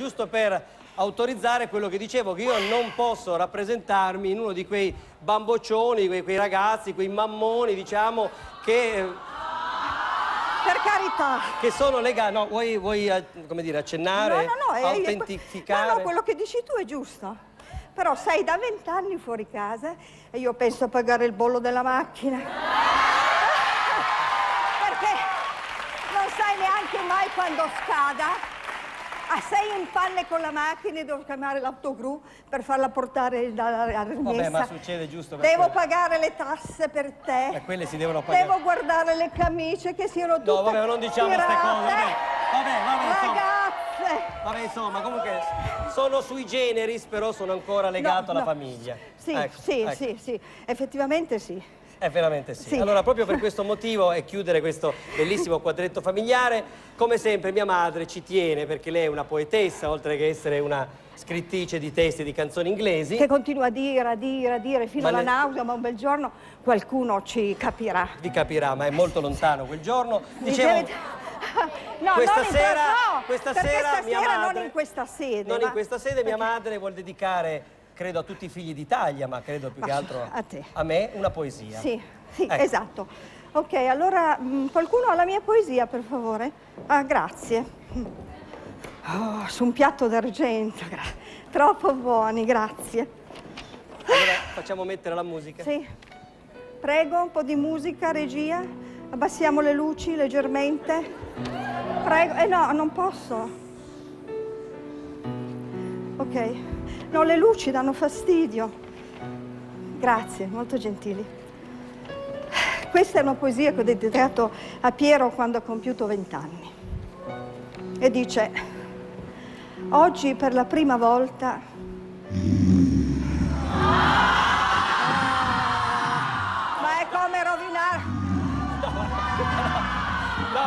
Giusto per autorizzare quello che dicevo, che io non posso rappresentarmi in uno di quei bamboccioni, quei, quei ragazzi, quei mammoni, diciamo, che... eh, Per carità. Che sono legati, no, vuoi, vuoi, eh, come dire, accennare, No, no, no, autentificare? No, no, quello che dici tu è giusto. Però sei da vent'anni fuori casa e io penso a pagare il bollo della macchina. Perché non sai neanche mai quando scada. Ah, sei in palle con la macchina e devo chiamare l'autogru per farla portare dalla rimessa. Vabbè, ma succede giusto perché- Devo pagare le tasse per te. Eh, quelle si devono pagare. Devo guardare le camicie che siano tutte No, vabbè, non diciamo queste cose, vabbè. Vabbè, vabbè, insomma. Ragazze! Vabbè, insomma, comunque sono sui generis, però sono ancora legato No, alla no. famiglia. Sì, Ecco, sì, ecco. sì, sì, effettivamente sì. Eh, veramente sì. Sì. Allora, proprio per questo motivo e chiudere questo bellissimo quadretto familiare, come sempre mia madre ci tiene, perché lei è una poetessa, oltre che essere una scrittrice di testi di canzoni inglesi. Che continua a dire, a dire, a dire fino Ma alla le- nausea, ma un bel giorno qualcuno ci capirà. Vi capirà, ma è molto lontano quel giorno. Dicevo, No, questa non in sera, no, questa sera mia stasera madre, non in questa sede. non ma- in questa sede, mia perché- madre vuol dedicare, credo a tutti i figli d'Italia, ma credo più che Ma altro a te. me, una poesia. Sì, sì, Ecco. esatto. Ok, allora mh, qualcuno ha la mia poesia, per favore? Ah, grazie. Oh, su un piatto d'argento, troppo buoni, grazie. Allora facciamo mettere la musica. Sì. Prego, un po' di musica, regia. Abbassiamo le luci leggermente. Prego. Eh no, non posso. Ok. No, le luci danno fastidio. Grazie, molto gentili. Questa è una poesia che ho dedicato a Piero quando ha compiuto vent'anni. E dice, oggi per la prima volta Ma è come rovinare.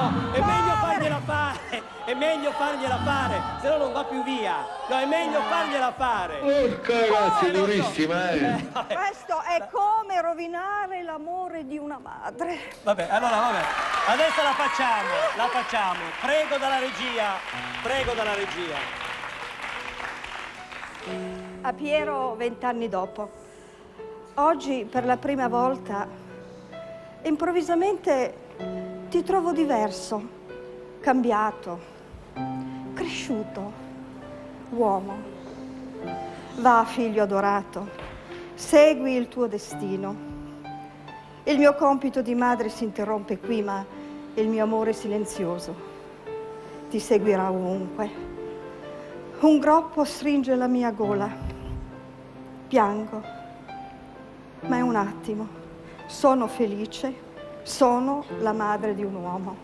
No, è meglio fargliela fare, è meglio fargliela fare, se no non va più via. No, è meglio fargliela fare. Porca ragazzi, durissima, eh. Questo è come rovinare l'amore di una madre. Vabbè, allora vabbè. Adesso la facciamo, la facciamo. Prego dalla regia, prego dalla regia. A Piero vent'anni dopo. Oggi per la prima volta, improvvisamente ti trovo diverso, cambiato, cresciuto, uomo. Va, figlio adorato, segui il tuo destino. Il mio compito di madre si interrompe qui, ma il mio amore silenzioso ti seguirà ovunque. Un groppo stringe la mia gola. Piango, ma è un attimo. Sono felice, sono la madre di un uomo.